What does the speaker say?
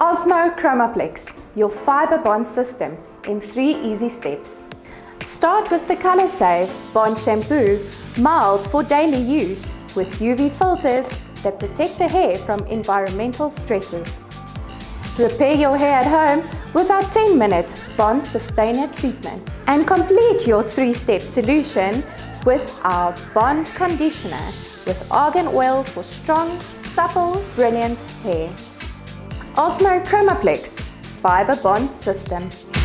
Osmo Chromaplex, your fiber bond system in three easy steps. Start with the Color Save Bond Shampoo, mild for daily use with UV filters that protect the hair from environmental stresses. Repair your hair at home with our 10-minute Bond Sustainer treatment. And complete your three-step solution with our Bond Conditioner with argan oil for strong, supple, brilliant hair. Osmo Chromaplex Fiber Bond System.